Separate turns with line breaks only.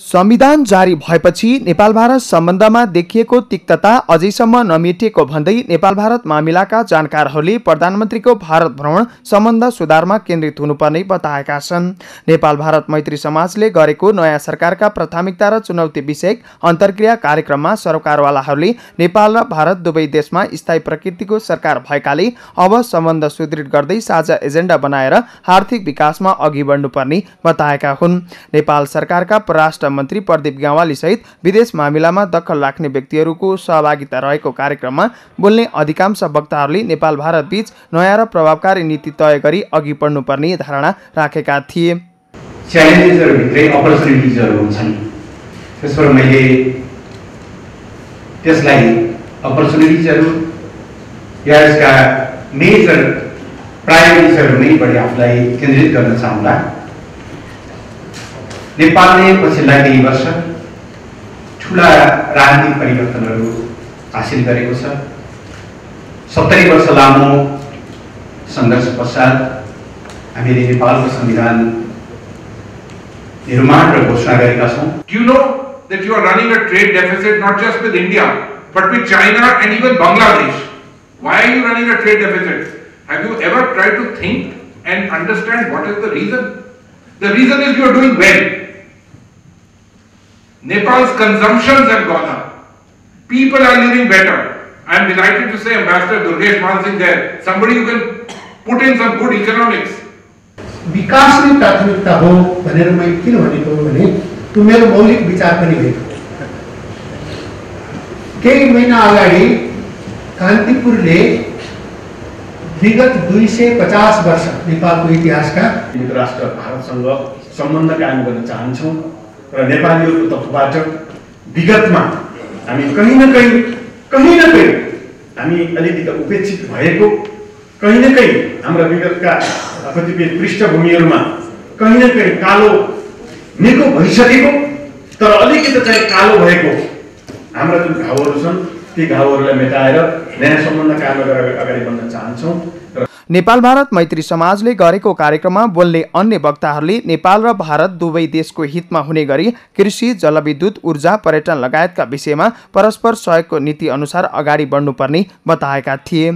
संविधान जारी भएपछि नेपाल भारत सम्बन्धमा देखिएको तिक्तता अझैसम्म नमेटिएको भन्दै नेपाल भारत मामिलाका जानकारहरूले प्रधानमन्त्रीको भारत भ्रमण सम्बन्ध सुधारमा केन्द्रित हुनुपर्ने बताएका छन्। नेपाल भारत मैत्री समाजले गरेको नयाँ सरकारका प्राथमिकता र चुनौती विषयक अन्तर्क्रिया कार्यक्रममा सरकारवालाहरूले नेपाल र भारत दुवै देशमा स्थायी प्रकृतिको सरकार भएकाले अब सम्बन्ध सुदृढ गर्दै साझा एजेन्डा बनाएर आर्थिक विकासमा अघि बढ्नुपर्ने बताएका हुन्। नेपाल सरकारका परराष्ट्र मन्त्री प्रदीप गावाली सहित विदेश मामिलामा दखल राख्ने व्यक्तिहरूको सहभागिता रहेको कार्यक्रममा बोल्ने अधिकांश वक्ताहरूले नेपाल भारत बीच नयाँ र प्रभावकारी नीति तय गरी अघि बढ्नुपर्ने धारणा राखेका थिए।
मैले त्यसलाई या यसका मेजर प्रायोरिटिजहरूमै बढी आफूलाई केन्द्रित गर्न चाहँदा पच्ला कई वर्ष ठूला राजनीतिक परिवर्तन हासिल सत्तरी वर्ष लमो संघर्ष पश्चात हमें संविधान निर्माण घोषणा
you know that you are running a trade deficit not just with India but with China and even Bangladesh why are you running a trade deficit have you ever tried to think and understand what is the reason the reason is you are doing well Nepal's consumptions have gone up. People are living better. I am delighted to say Ambassador Durgesh Mansingh there, somebody who can put in some good economics.
विकास नै प्राथमिकता हो भनेर मैले किन भनेको हो भने त्यो मेरो मौलिक विचार पनि होइन केही महिना अगाडि कान्तिपुरले विगत दुई सय पचास वर्ष नेपालको इतिहासका
राष्ट्र भारतसँग सम्बन्ध कायम गर्न चाहन्छौँ र नेपालीहरूको तर्फबाट विगतमा हामी कहीँ न कहीँ कहीँ न कहीँ हामी अलिकति उपेक्षित भएको कहीँ न कहीँ हाम्रा विगतका कतिपय पृष्ठभूमिहरूमा कहीँ न कहीँ कालो निको भइसकेको तर अलिकति चाहिँ कालो भएको हाम्रा जुन घाउहरू छन् ती घाउहरूलाई मेटाएर नयाँ सम्बन्ध कायम गरेर अगाडि बढ्न चाहन्छौँ र
नेपाल भारत मैत्री समाजले गरेको कार्यक्रममा बोल्ने अन्य वक्ताहरूले नेपाल र भारत दुवै देशको हितमा हुने गरी कृषि जलविद्युत ऊर्जा पर्यटन लगायतका विषयमा परस्पर सहयोगको नीति अनुसार अगाडि बढ्नुपर्ने बताएका थिए।